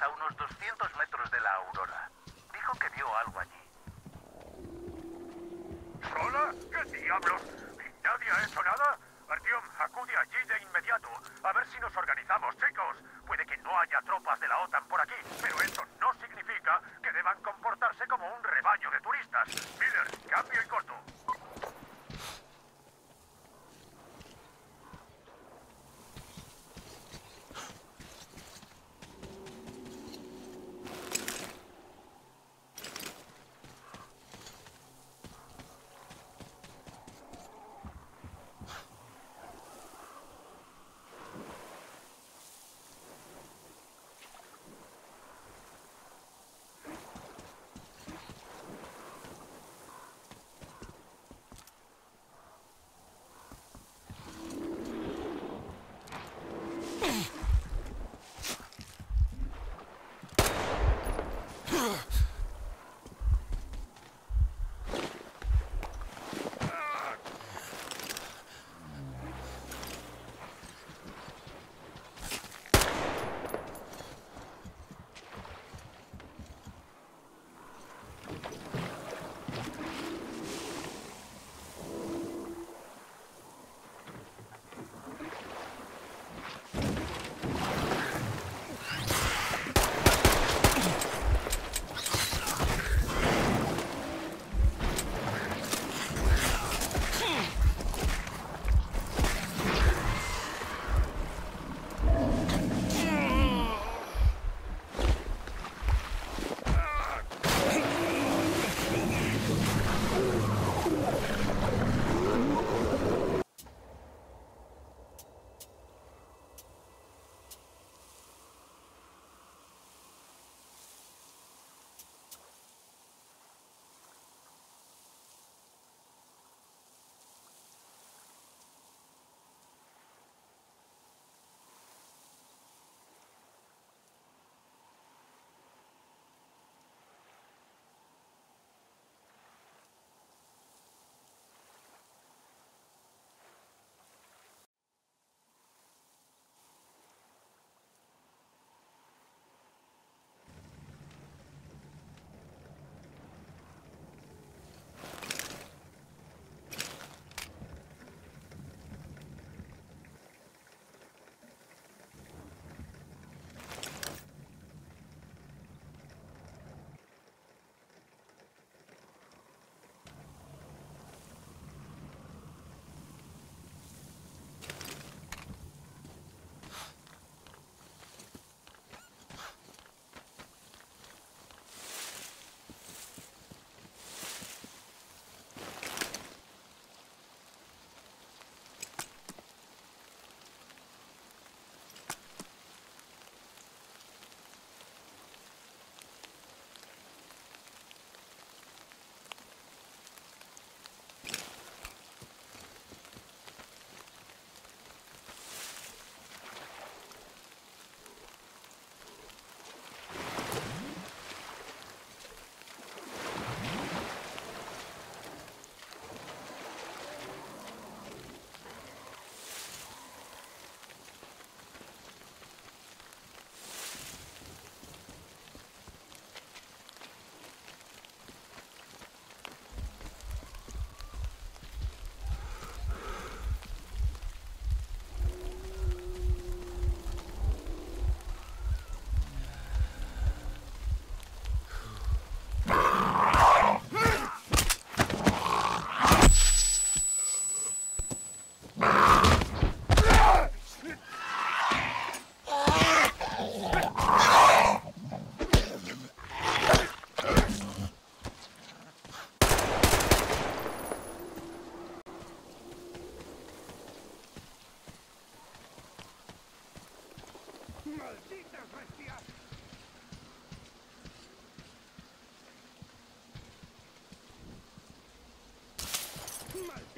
a unos 200 metros de la aurora. Dijo que vio algo allí. ¿Sola? ¿Qué diablos? ¿Nadie ha hecho nada? Artyom, acude allí de inmediato. A ver si nos organizamos, chicos. Puede que no haya tropas de la OTAN por aquí, pero eso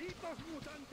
Krieg auf Mutanten!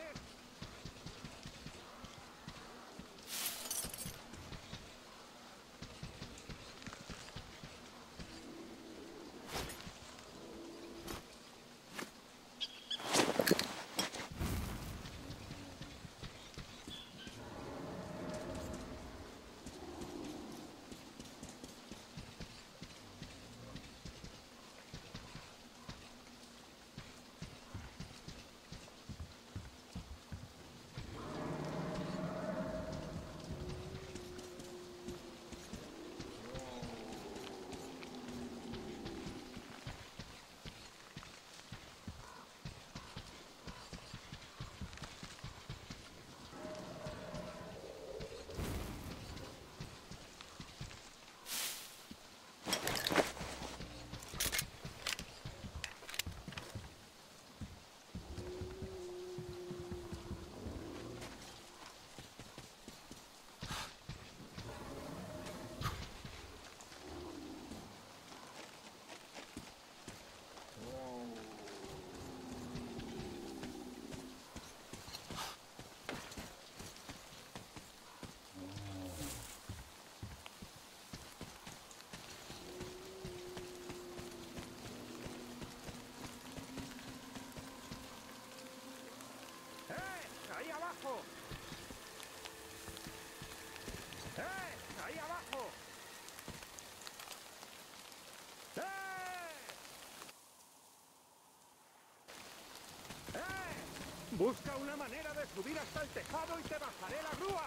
Busca una manera de subir hasta el tejado y te bajaré la grúa.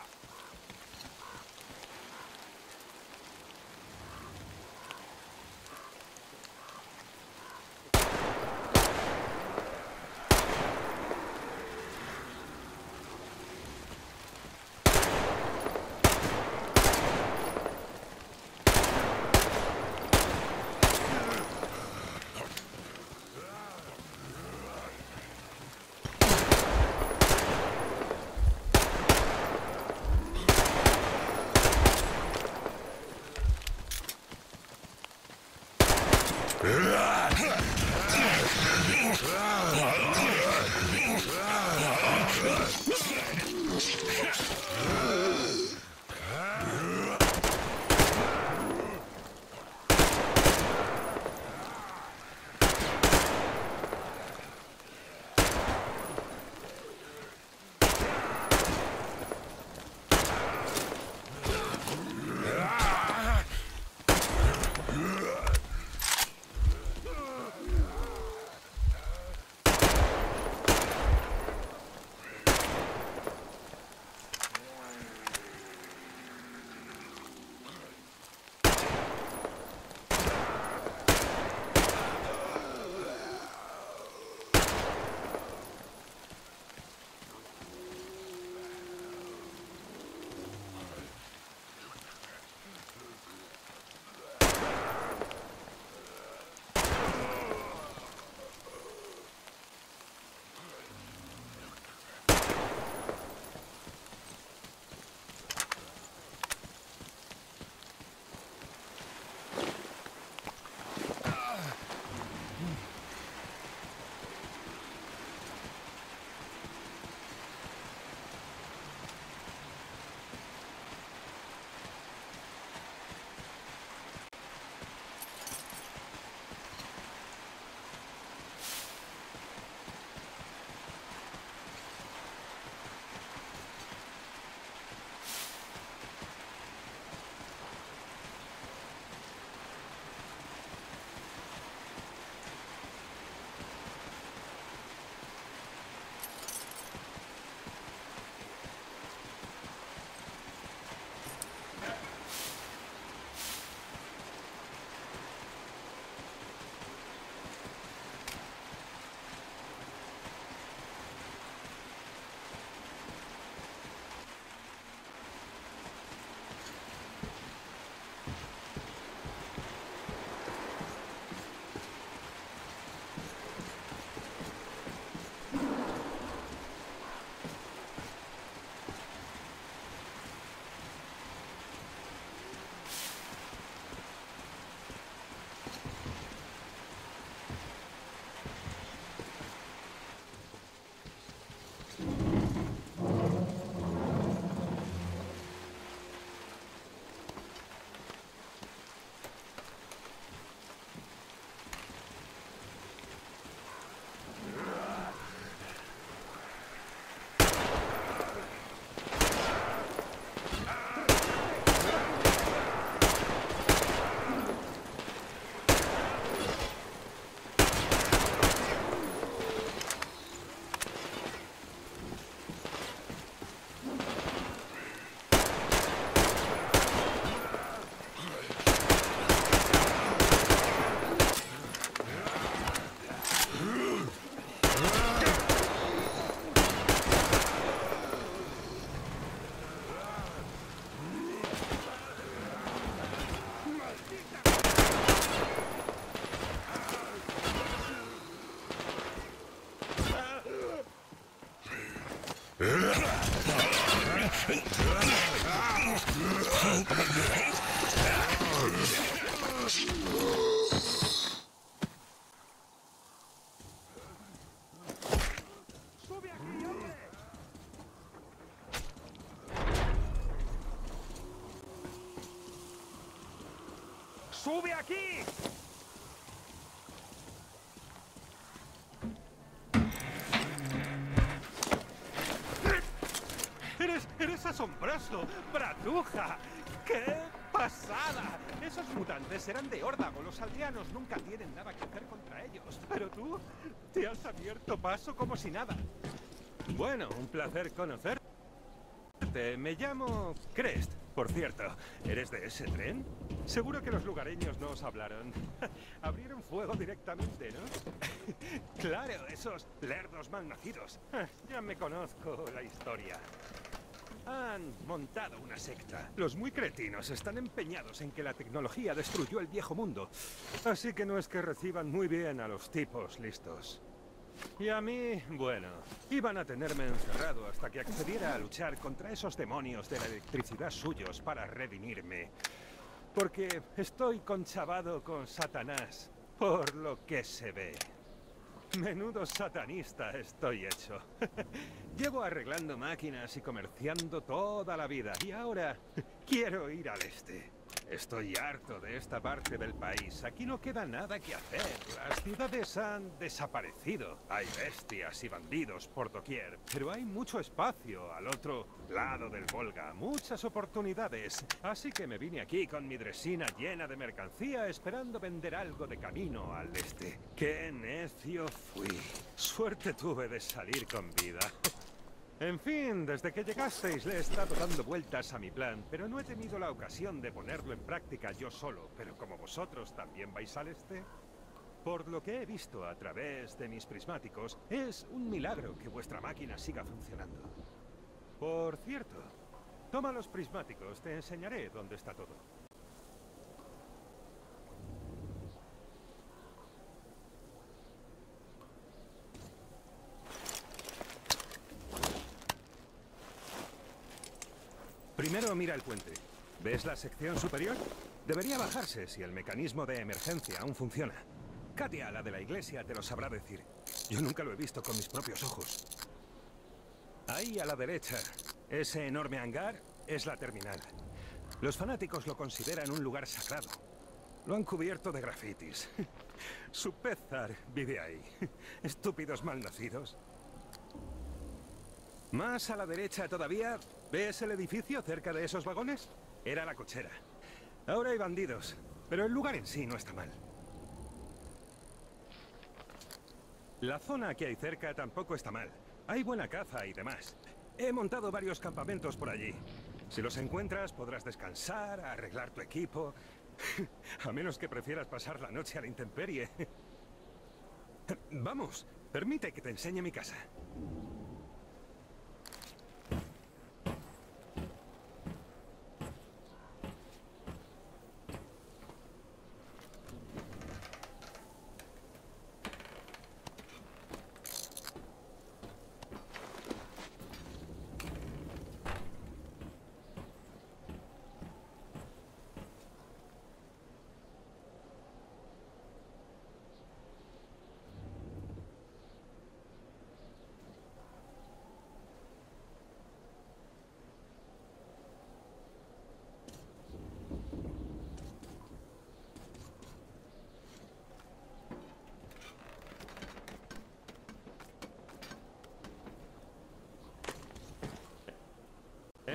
Oh! paso como si nada. Bueno, un placer conocerte. Me llamo Crest, por cierto. ¿Eres de ese tren? Seguro que los lugareños no os hablaron. Abrieron fuego directamente, ¿no? claro, esos lerdos mal nacidos. ya me conozco la historia. Han montado una secta. Los muy cretinos están empeñados en que la tecnología destruyó el viejo mundo. Así que no es que reciban muy bien a los tipos listos. Y a mí, bueno, iban a tenerme encerrado hasta que accediera a luchar contra esos demonios de la electricidad suyos para redimirme. Porque estoy conchavado con Satanás, por lo que se ve. Menudo satanista estoy hecho. Llevo arreglando máquinas y comerciando toda la vida, y ahora quiero ir al este. Estoy harto de esta parte del país. Aquí no queda nada que hacer. Las ciudades han desaparecido. Hay bestias y bandidos por doquier. Pero hay mucho espacio al otro lado del Volga. Muchas oportunidades. Así que me vine aquí con mi dresina llena de mercancía esperando vender algo de camino al este. ¡Qué necio fui! Suerte tuve de salir con vida. En fin, desde que llegasteis le he estado dando vueltas a mi plan, pero no he tenido la ocasión de ponerlo en práctica yo solo. Pero como vosotros también vais al este, por lo que he visto a través de mis prismáticos, es un milagro que vuestra máquina siga funcionando. Por cierto, toma los prismáticos, te enseñaré dónde está todo. Primero mira el puente. ¿Ves la sección superior? Debería bajarse si el mecanismo de emergencia aún funciona. Katia, la de la iglesia, te lo sabrá decir. Yo nunca lo he visto con mis propios ojos. Ahí a la derecha, ese enorme hangar es la terminal. Los fanáticos lo consideran un lugar sagrado. Lo han cubierto de grafitis. Su Pezar vive ahí. Estúpidos malnacidos. Más a la derecha todavía, ¿ves el edificio cerca de esos vagones? Era la cochera. Ahora hay bandidos, pero el lugar en sí no está mal. La zona que hay cerca tampoco está mal. Hay buena caza y demás. He montado varios campamentos por allí. Si los encuentras, podrás descansar, arreglar tu equipo... a menos que prefieras pasar la noche a la intemperie. Vamos, permite que te enseñe mi casa.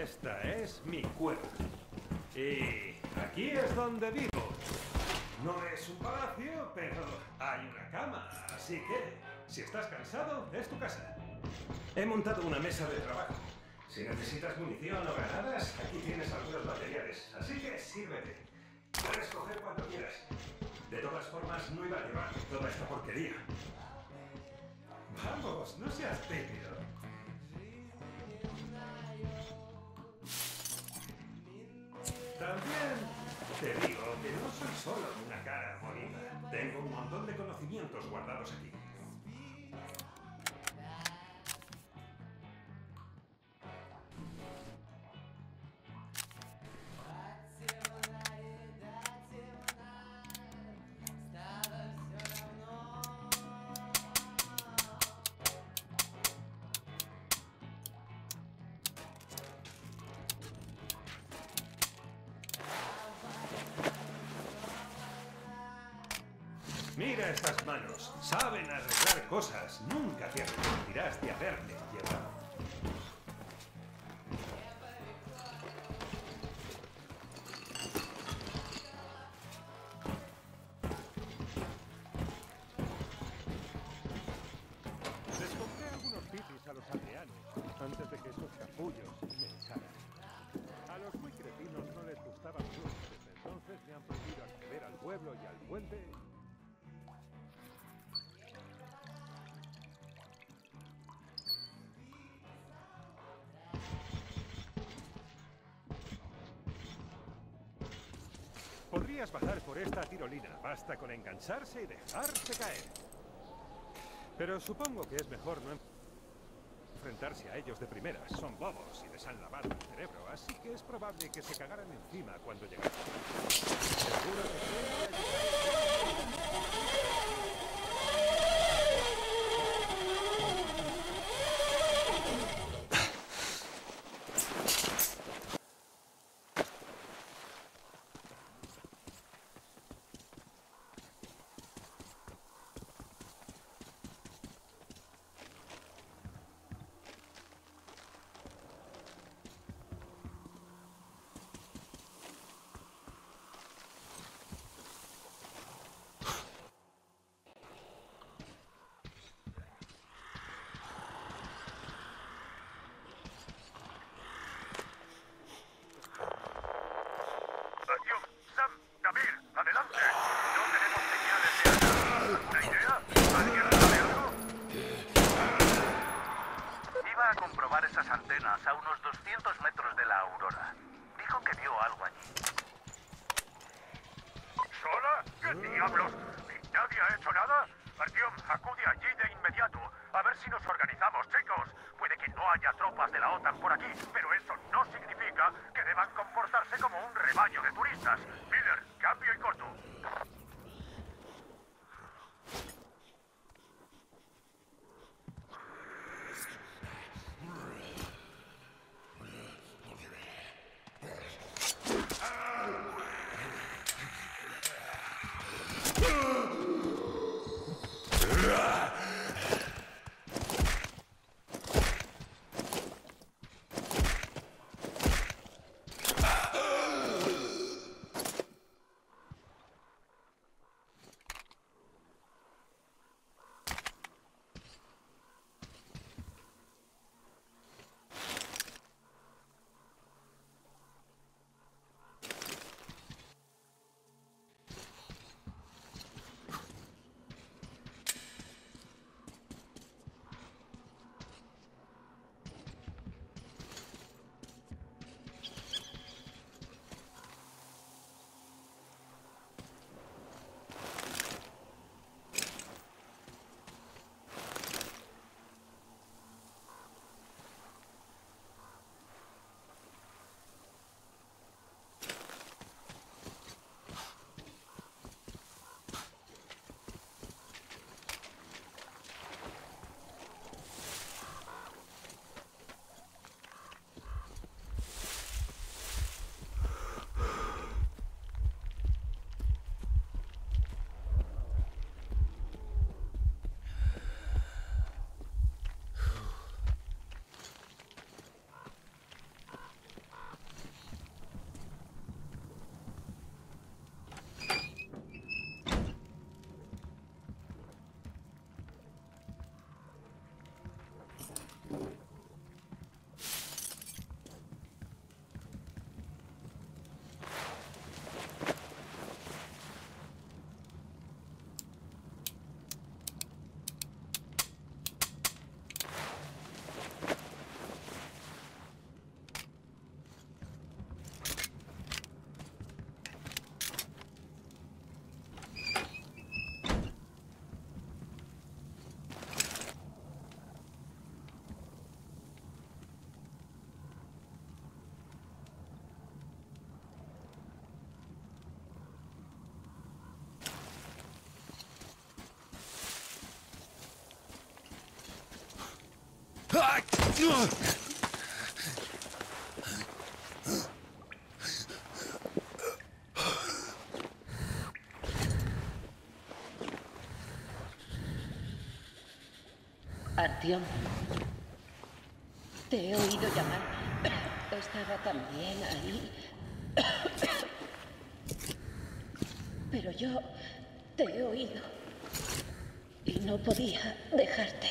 Esta es mi cueva. Y aquí es donde vivo. No es un palacio, pero hay una cama, así que si estás cansado, es tu casa. He montado una mesa de trabajo. Si necesitas munición o granadas, aquí tienes algunos materiales, así que sírvete. Puedes coger cuanto quieras. De todas formas, no iba a llevar toda esta porquería. Vamos, no seas tímido. Mira estas manos. Saben arreglar cosas. Nunca te arrepentirás de haberle llevado. Esta tirolina. Basta con engancharse y dejarse caer. Pero supongo que es mejor no enfrentarse a ellos de primeras. Son bobos y les han lavado el cerebro, así que es probable que se cagaran encima cuando llegaran. Seguro que Artyom, te he oído llamar. Estaba también ahí. Pero yo te he oído. Y no podía dejarte.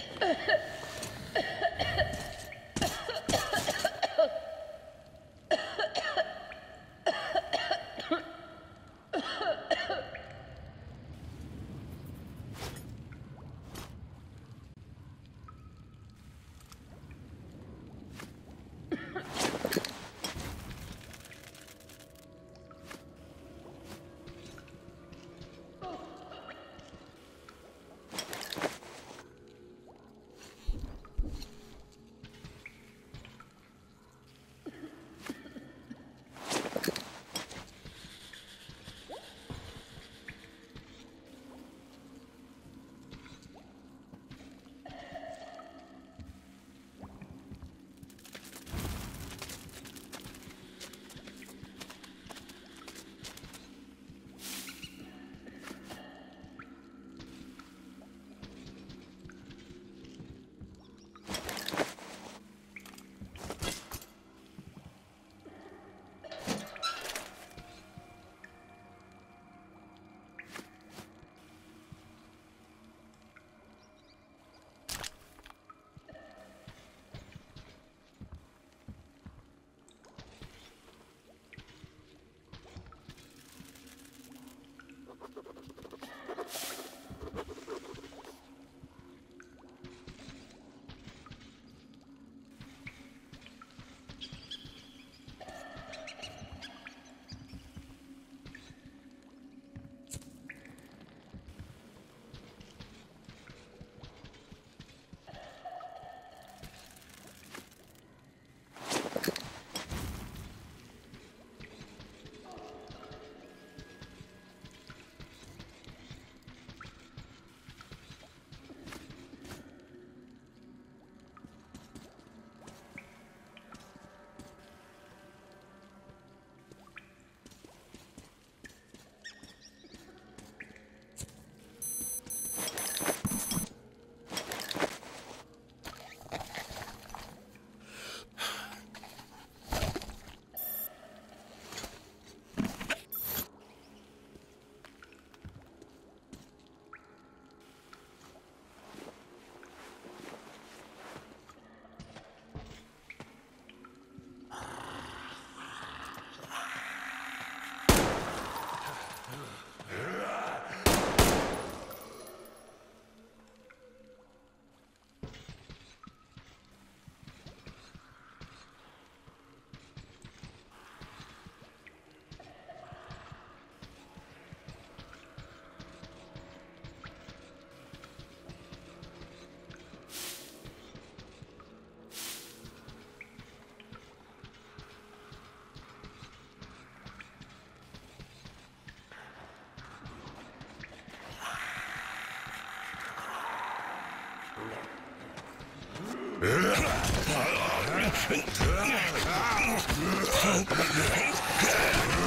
Oh, my God.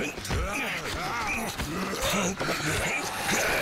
Oh, my God.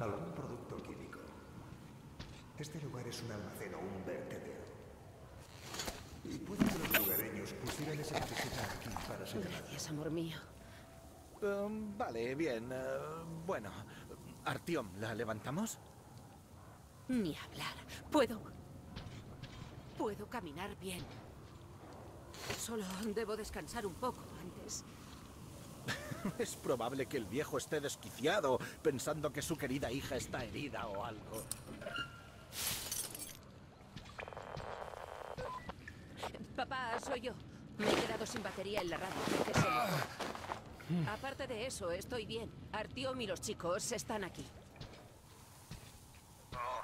Algún producto químico. Este lugar es un almacén o un vertedero. Y puede que los lugareños pusieran esa camiseta aquí para señalar. Gracias, amor mío. Um, vale, bien. eh, bueno, Artiom, ¿la levantamos? Ni hablar. Puedo. Puedo caminar bien. Solo debo descansar un poco. Es probable que el viejo esté desquiciado, pensando que su querida hija está herida o algo. Papá, soy yo. Me he quedado sin batería en la radio. fue. Aparte de eso, estoy bien. Artiom y los chicos están aquí. Oh,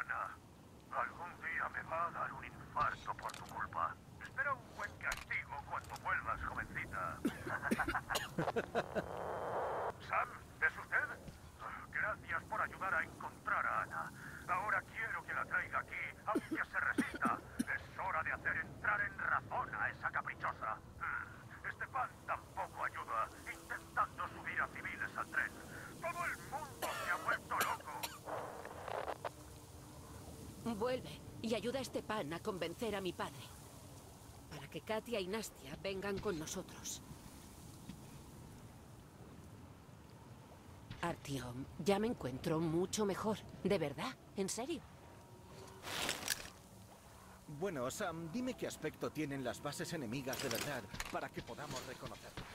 Ana, algún día me va a dar un infarto por tu culpa. Sam, ¿es usted? Gracias por ayudar a encontrar a Ana. Ahora quiero que la traiga aquí, aunque se resista. Es hora de hacer entrar en razón a esa caprichosa. Mm, Este pan tampoco ayuda, intentando subir a civiles al tren. Todo el mundo se ha vuelto loco. Vuelve y ayuda a este pan a convencer a mi padre. Para que Katia y Nastia vengan con nosotros. Artyom, ya me encuentro mucho mejor. ¿De verdad? ¿En serio? Bueno, Sam, dime qué aspecto tienen las bases enemigas de verdad para que podamos reconocerlas.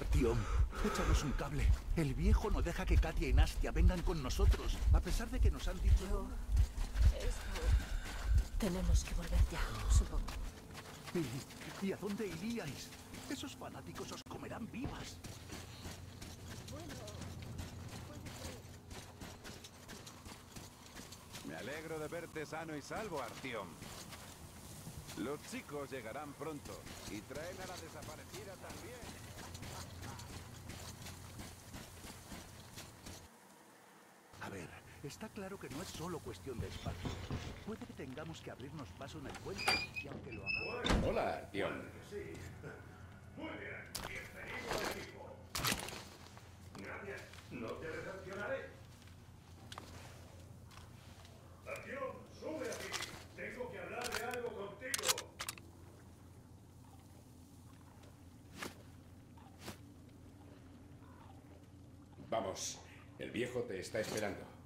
Artiom, échanos un cable. El viejo no deja que Katia y Nastia vengan con nosotros, a pesar de que nos han dicho... Yo... Esto... Tenemos que volver ya, supongo. ¿Y, ¿Y a dónde iríais? Esos fanáticos os comerán vivas. Me alegro de verte sano y salvo, Artiom. Los chicos llegarán pronto y traen a la desaparecida también. A ver, está claro que no es solo cuestión de espacio. Puede que tengamos que abrirnos paso en el puente, y aunque lo hagamos... Hola, Artiom. Sí. Muy bien. Bienvenido al equipo. Gracias. No te decepcionaré. Acción, sube aquí. Tengo que hablar de algo contigo. Vamos, el viejo te está esperando.